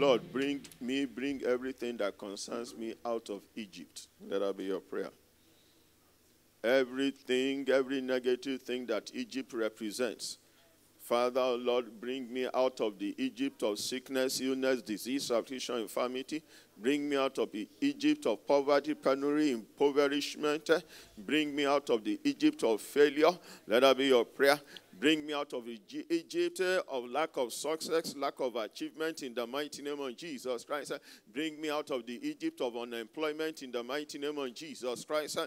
Lord, bring me, bring everything that concerns me out of Egypt. Let that be your prayer. Everything, every negative thing that Egypt represents. Father, Lord, bring me out of the Egypt of sickness, illness, disease, affliction, infirmity. Bring me out of the Egypt of poverty, penury, impoverishment. Bring me out of the Egypt of failure. Let that be your prayer. Bring me out of Egypt eh, of lack of success, lack of achievement in the mighty name of Jesus Christ. Eh. Bring me out of the Egypt of unemployment in the mighty name of Jesus Christ. Eh.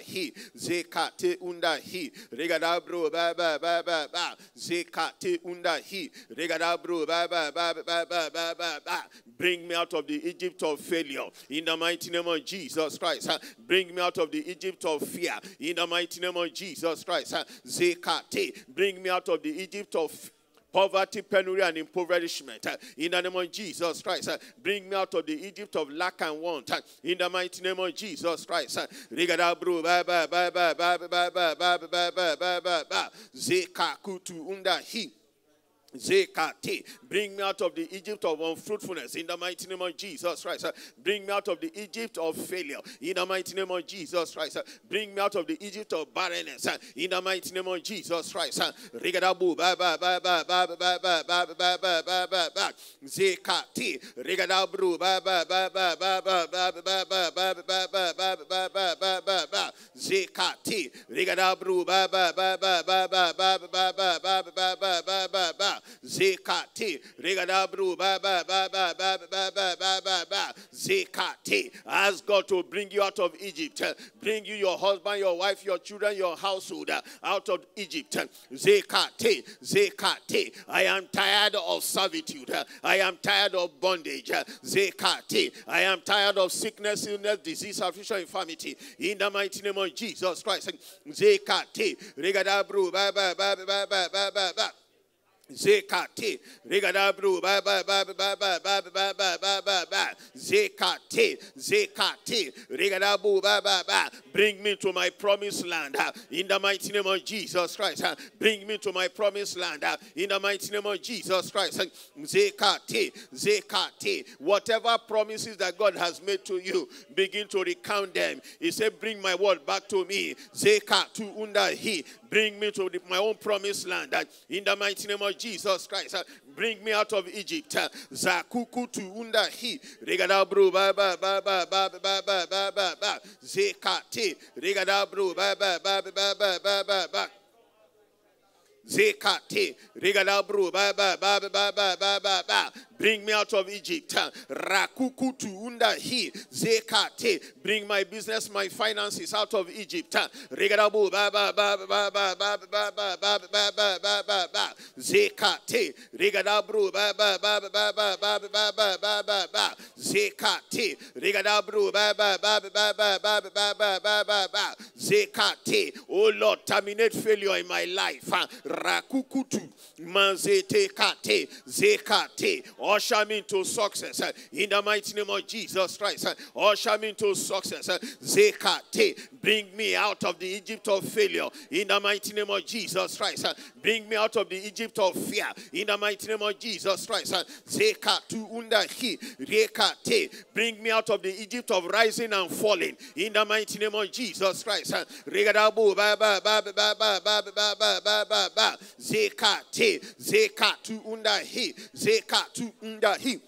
hi zekate unda hi regadabro ba ba ba ba ba zekate unda hi regadabro ba ba ba ba ba ba ba ba bring me out of the Egypt of failure in the mighty name of Jesus Christ bring me out of the Egypt of fear in the mighty name of Jesus Christ zekate bring me out of the Egypt of poverty, penury, and impoverishment. In the name of Jesus Christ, bring me out of the Egypt of lack and want. In the mighty name of Jesus Christ. Kutu unda hi. Zekate. Bring me out of the Egypt of unfruitfulness in the mighty name of Jesus Christ. Bring me out of the Egypt of failure in the mighty name of Jesus Christ. Bring me out of the Egypt of barrenness in the mighty name of Jesus Christ. Rigadabu ba ba ba ba ba ba ba ba ba ba ba ba ba Zekate. Rigadabru ba ba ba ba ba ba ba ba ba ba ba ba ba ba ba ba ba ba Zekate. Rigadabru ba ba ba ba ba ba ba ba ba ba ba ba ba ba ba Zekate. Regadabru ba ba ba ba ba ba ba ba ba ba. Zekate. Ask God to bring you out of Egypt. Bring you your husband, your wife, your children, your household out of Egypt. Zekate. Zekate. I am tired of servitude. I am tired of bondage. Zekate. I am tired of sickness, illness, disease, affliction, infirmity. In the mighty name of Jesus Christ. Zekate. Regadabru ba ba ba ba ba ba ba ba. Zekate, Rigadabru, ba ba ba ba ba ba ba ba ba ba ba Zekate, Zekate, Rigadabu, ba ba ba. Bring me to my promised land in the mighty name of Jesus Christ. Bring me to my promised land in the mighty name of Jesus Christ. Zekate, Zekate. Whatever promises that God has made to you, begin to recount them. He said, Bring my word back to me. Zekatu unda he. Bring me to my own promised land in the mighty name of Jesus Christ. Bring me out of Egypt. Zakuku tu unda hi. Regadabru ba ba ba ba ba ba ba ba ba ba. Zekate. Regadabru ba ba ba ba ba ba ba ba. Zekate, Regadabru, ba ba ba ba ba ba ba ba ba. Bring me out of Egypt. Rakukutu unda hi zekate. Bring my business, my finances out of Egypt. Regadabu ba ba ba ba ba ba ba ba ba ba ba ba. Zekate. Regadabru ba ba ba ba ba ba ba ba ba ba ba. Zekate. Regadabru ba ba ba ba ba ba ba ba ba ba ba. Zekate. Oh Lord, terminate failure in my life. Rakukutu. Manzete kate. Zekate. Usher me into success in the mighty name of Jesus Christ. Usher me into success. Zekate. Bring me out of the Egypt of failure in the mighty name of Jesus Christ. Bring me out of the Egypt of fear in the mighty name of Jesus Christ. Zekatu unda hi. Rekate. Bring me out of the Egypt of rising and falling in the mighty name of Jesus Christ. Regadabu ba ba ba ba ba ba ba ba ba ba ba. Zekate. Zekatu. Zekatu Mm, that he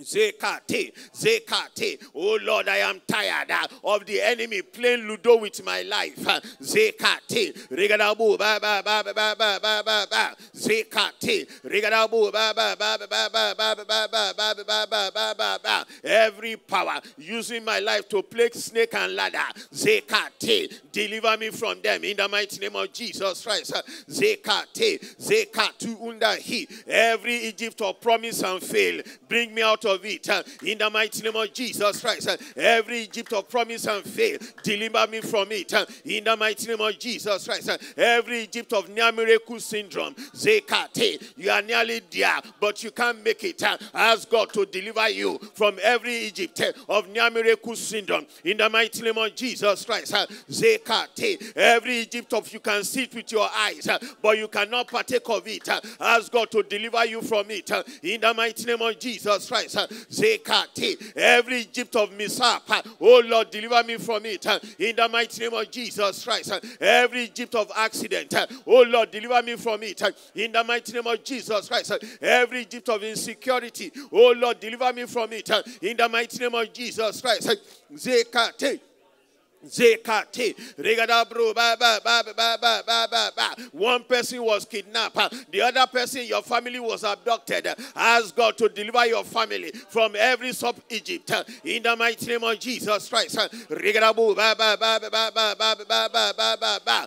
Zekate, Zekate. Oh Lord, I am tired uh, of the enemy playing Ludo with my life. Uh, Zekate, Rigadabu, ba ba ba ba ba ba ba ba ba. Zekate, Rigadabu, ba ba ba ba ba ba ba ba ba ba ba ba ba ba. Every power using my life to play snake and ladder. Zekate, deliver me from them in the mighty name of Jesus Christ. Zekate, Zekatu unda he. Every Egypt of promise and fail, bring me out of of it uh, in the mighty name of Jesus Christ. Uh, every Egypt of promise and faith, deliver me from it uh, in the mighty name of Jesus Christ. Uh, every Egypt of near miracle syndrome, Zekate, you are nearly there, but you can't make it. Uh, ask God to deliver you from every Egypt uh, of near miracle syndrome in the mighty name of Jesus Christ. Zekate, every Egypt of you can see it with your eyes, but you cannot partake of it. Ask God to deliver you from it in the mighty name of Jesus Christ. Zekati, every Egypt of mishap, oh Lord, deliver me from it in the mighty name of Jesus Christ. Every Egypt of accident, oh Lord, deliver me from it in the mighty name of Jesus Christ. Every Egypt of insecurity, oh Lord, deliver me from it in the mighty name of Jesus Christ. Zekati. Zekati, Rigadabru, ba ba ba ba ba ba ba ba. One person was kidnapped, the other person, your family was abducted. Ask God to deliver your family from every sub Egypt in the mighty name of Jesus Christ. Rigadabu, ba ba ba ba ba ba ba ba ba ba ba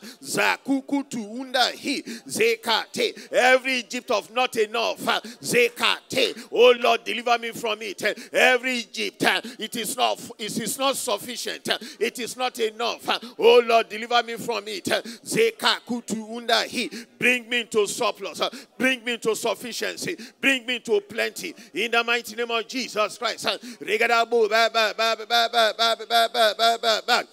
hi, every Egypt of not enough, Zekati. Oh Lord, deliver me from it. Every Egypt, it is not, it is not sufficient. It is not not enough. Oh Lord, deliver me from it. Undahi. Bring me into surplus. Bring me into sufficiency. Bring me into plenty. In the mighty name of Jesus Christ. Regadabu ba ba ba ba ba ba ba ba ba ba ba ba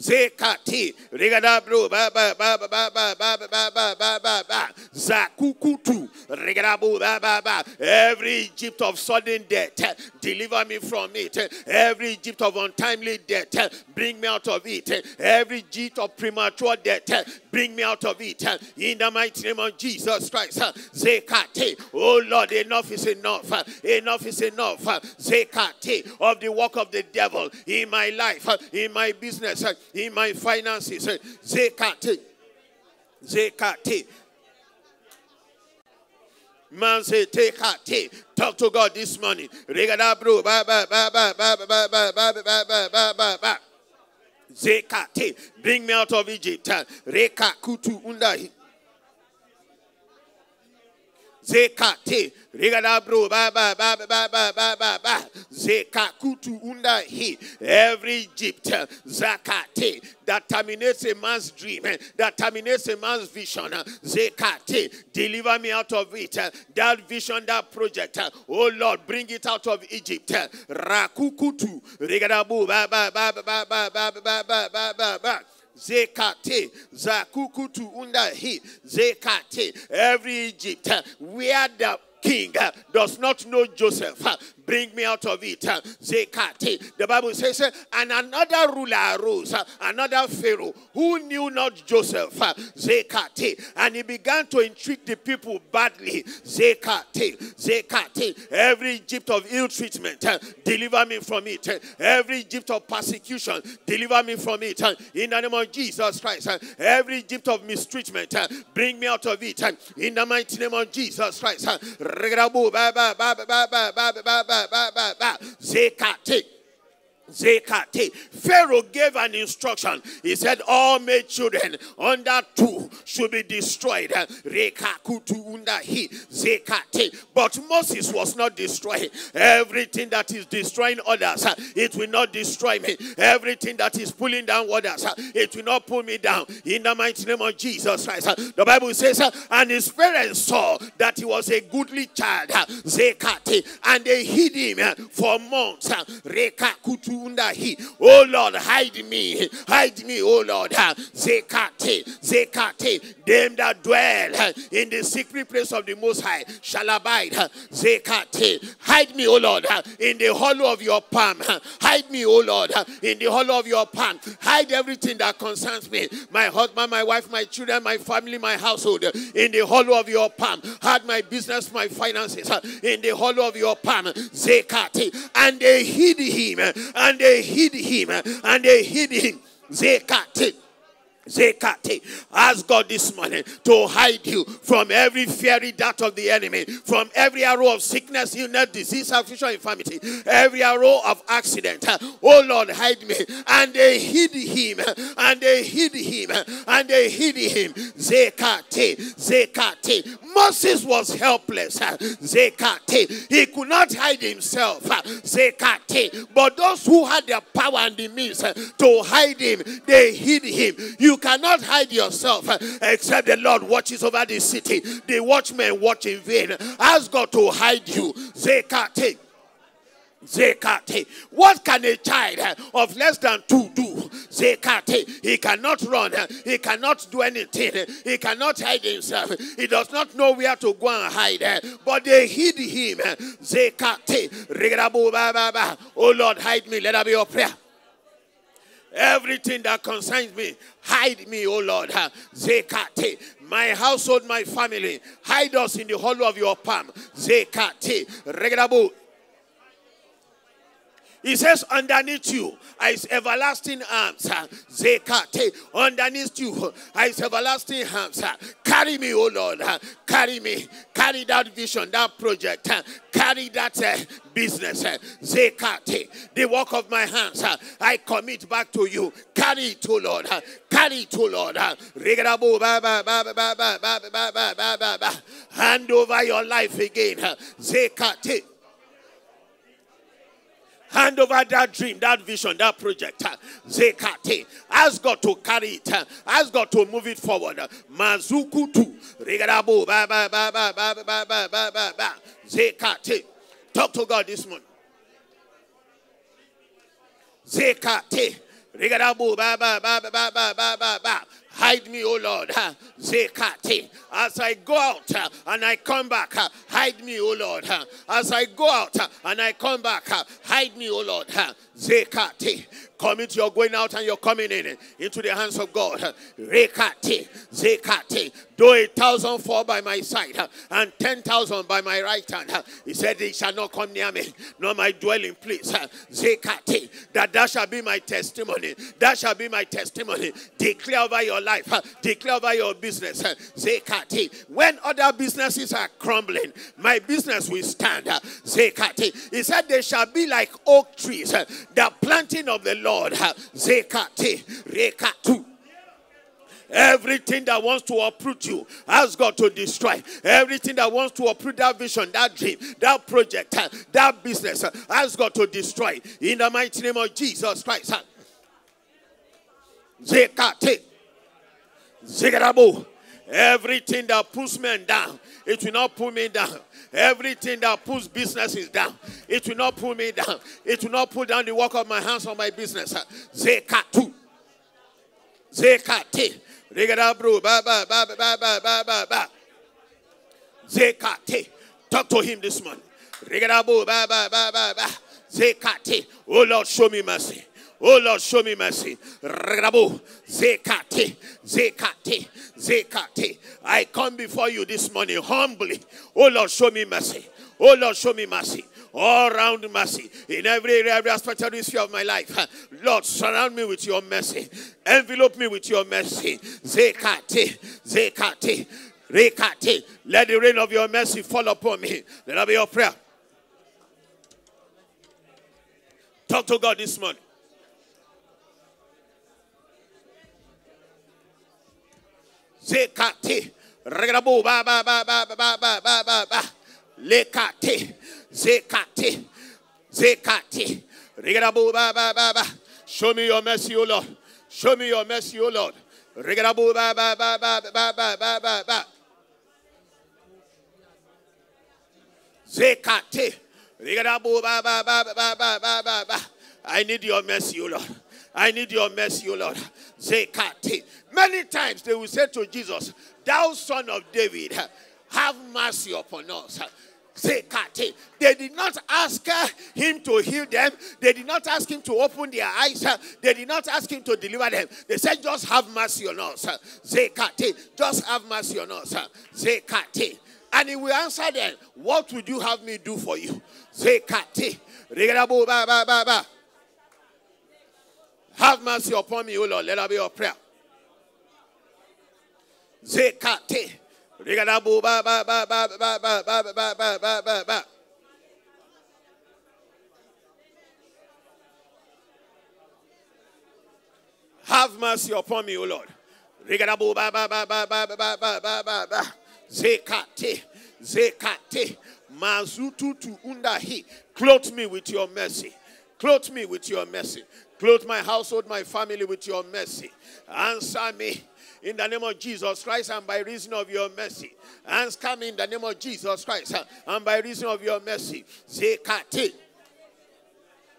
Zekati, Regadabru, Baba, Baba, Baba, Baba, Baba, Baba, Baba, Zakukutu, Regadabu, Baba, Baba, every Egypt of sudden death, deliver me from it. Every Egypt of untimely death, bring me out of it. Every Egypt of premature death, bring me out of it. In the mighty name of Jesus Christ, Zekati. Oh Lord, enough is enough. Enough is enough. Zekati of the work of the devil in my life, in my business in my finances. Zekate. Zekate. Man say take heart, take. Talk to God this morning. Regadabro, ba ba ba ba ba ba ba ba ba ba ba ba ba ba. Zekate, bring me out of Egypt. Reka kutu undahi. Zekate, Rigadabro, ba ba ba ba ba ba ba ba. Zekakutu unda he. Every Egypt, Zakate, that terminates a man's dream, that terminates a man's vision. Zekate, deliver me out of it. That vision, that project. Oh Lord, bring it out of Egypt. Rakukutu, ba ba ba ba ba ba ba ba ba ba ba. Zekate, Zakukutu Undahi, Zekate, every Egypt, where the king does not know Joseph, bring me out of it. Zekate. The Bible says, eh, and another ruler arose, eh, another Pharaoh, who knew not Joseph. Eh, Zekate. And he began to entreat the people badly. Zekate. Zekate. Every Egypt of ill treatment, deliver me from it. Every Egypt of persecution, deliver me from it. In the name of Jesus Christ. Every Egypt of mistreatment, bring me out of it. In the mighty name of Jesus Christ ba, ba. Zekate. Pharaoh gave an instruction. He said, All male children under two should be destroyed. But Moses was not destroyed. Everything that is destroying others, it will not destroy me. Everything that is pulling down others, it will not pull me down. In the mighty name of Jesus Christ. The Bible says, And his parents saw that he was a goodly child. And they hid him for months. Undahi. Oh Lord, hide me, hide me, oh Lord. Zekate, Zekate, them that dwell in the secret place of the Most High shall abide. Zekate, hide me, oh Lord, in the hollow of your palm. Hide me, oh Lord, in the hollow of your palm. Hide everything that concerns me, my husband, my wife, my children, my family, my household, in the hollow of your palm. Hide my business, my finances, in the hollow of your palm. Zekate, and they hid him, and they hid him, and they hid him. Zekate. Zekate. Ask God this morning to hide you from every fiery dart of the enemy, from every arrow of sickness, illness, disease, affliction, infirmity, every arrow of accident. Oh Lord, hide me. And they hid him, and they hid him, and they hid him. Zekate, Zekate. Moses was helpless. Zekate. He could not hide himself. Zekate. But those who had the power and the means to hide him, they hid him. You cannot hide yourself eh, except the Lord watches over the city. The watchmen watch in vain. Ask God to hide you. Zekate. Zekate. What can a child eh, of less than two do? Zekate. He cannot run. Eh, he cannot do anything. He cannot hide himself. He does not know where to go and hide. But they hid him. Zekate. Oh Lord, hide me. Let that be your prayer. Everything that concerns me, hide me, O Lord. Zekate. My household, my family, hide us in the hollow of your palm. Zekate. Regarabu. He says, underneath you is everlasting arms. Zekate. Underneath you I is everlasting arms. Carry me, oh Lord. Carry me. Carry that vision, that project. Carry that uh, business. Zekate. The work of my hands. I commit back to you. Carry it, oh Lord. Carry it, oh Lord. Hand over your life again. Zekate. Hand over that dream, that vision, that project. Zekate. Ask God to carry it. Ask God to move it forward. Mazukutu. Rigarabu. Ba ba ba ba ba ba ba ba ba ba. Zekate. Talk to God this morning. Zekate. Rigarabu. Ba ba ba ba ba ba ba ba. Hide me, O Lord. Zekate. As I go out and I come back, hide me, O Lord. As I go out and I come back, hide me, O Lord. Zekate. Commit your going out and your coming in into the hands of God. Rekate. Zekate. Though a thousand fall by my side and ten thousand by my right hand, he said, They shall not come near me, nor my dwelling place. Zekate. That that shall be my testimony. That shall be my testimony. Declare over your life. Uh, declare over your business. Uh, Zekate. When other businesses are crumbling, my business will stand. Uh, Zekate. He said, They shall be like oak trees, the planting of the Lord. Zekate. Rekatu. Everything that wants to uproot you, ask God to destroy. Everything that wants to uproot that vision, that dream, that project, that business, ask God to destroy. In the mighty name of Jesus Christ. Zekate. Zigarabo. Everything that pulls men down, it will not pull me down. Everything that pulls businesses down, it will not pull me down. It will not pull down the work of my hands or my business. Zekatu. Zekate. Rigadabru. Ba ba ba ba ba ba ba ba. Zekate. Talk to him this morning. Rigadabu. Ba ba ba ba ba. Zekate. Oh Lord, show me mercy. Oh Lord, show me mercy. Zekate, Zekate, Zekate. I come before you this morning humbly. Oh Lord, show me mercy. Oh Lord, show me mercy. All round mercy in every area, every aspect of sphere of my life. Lord, surround me with your mercy. Envelope me with your mercy. Zekate, Zekate, Rekate. Let the rain of your mercy fall upon me. Let that be your prayer. Talk to God this morning. Zekate. Regrabu ba ba ba ba ba ba ba ba ba. Lekate. Zekate. Zekate. Regrabu ba ba ba ba. Show me your mercy, O Lord. Show me your mercy, O Lord. Regrabu ba ba ba ba ba ba ba ba ba. Zekate. Regrabu ba ba ba ba ba ba ba ba. I need your mercy, O Lord. I need your mercy, O Lord. Zekate. Many times they will say to Jesus, Thou son of David, have mercy upon us. Zekate. They did not ask him to heal them. They did not ask him to open their eyes. They did not ask him to deliver them. They said, Just have mercy on us. Zekate. Just have mercy on us. Zekate. And he will answer them, What would you have me do for you? Zekate. Rigarabu ba ba ba ba. Have mercy upon me, O Lord. Let that be your prayer. Zekate. Rigadabu ba ba ba ba ba ba ba ba ba ba ba ba. Have mercy upon me, O Lord. Rigadabu ba ba ba ba ba ba ba ba ba ba. Zekate. Zekate. Mazutu tu undahi. Clothe me with your mercy. Clothe me with your mercy. Clothe my household, my family with your mercy. Answer me in the name of Jesus Christ and by reason of your mercy. Answer me in the name of Jesus Christ and by reason of your mercy. Zekate.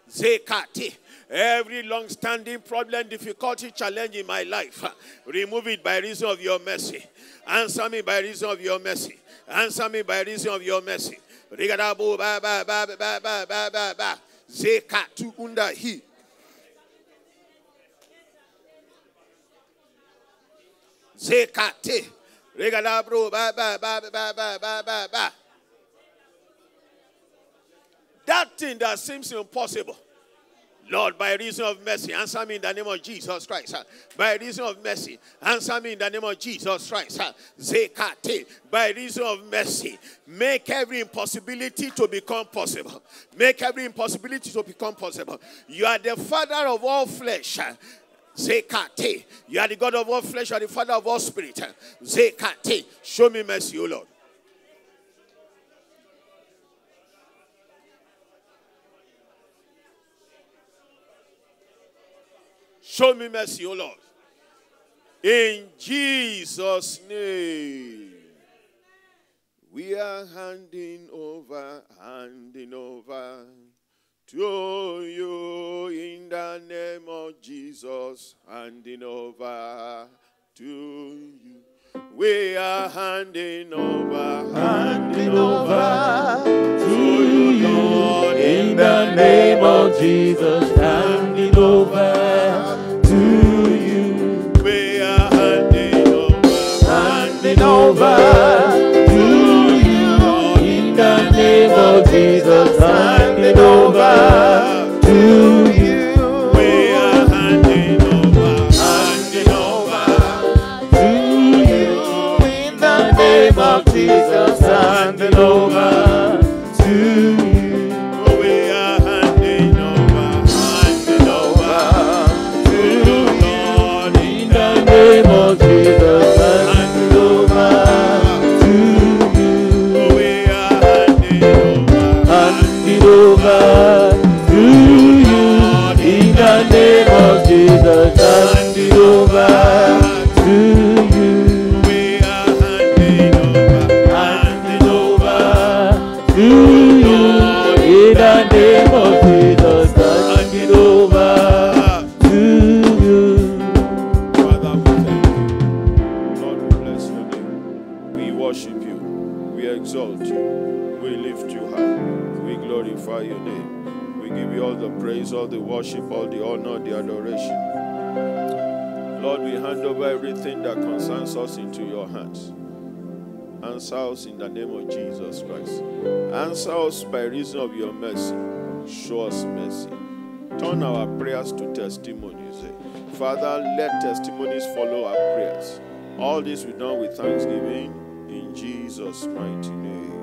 Zekate. Every long standing problem, difficulty, challenge in my life, remove it by reason of your mercy. Answer me by reason of your mercy. Answer me by reason of your mercy. Ba. Zekatu unda hi. Zekate. Regadabro ba ba ba ba ba ba ba ba ba. That thing that seems impossible. Lord, by reason of mercy, answer me in the name of Jesus Christ. By reason of mercy, answer me in the name of Jesus Christ. By reason of mercy, make every impossibility to become possible. Make every impossibility to become possible. You are the Father of all flesh. You are the God of all flesh. You are the Father of all spirit. Show me mercy, O Lord. Show me mercy, O Lord. In Jesus' name, we are handing over, handing over to you in the name of Jesus, handing over to you. We are handing over, handing over to you, Lord, In the name of Jesus, handing over over We lift you high. We glorify your name. We give you all the praise, all the worship, all the honor, the adoration. Lord, we hand over everything that concerns us into your hands. Answer us in the name of Jesus Christ. Answer us by reason of your mercy. Show us mercy. Turn our prayers to testimonies. Father, let testimonies follow our prayers. All this we done with thanksgiving in Jesus' mighty name.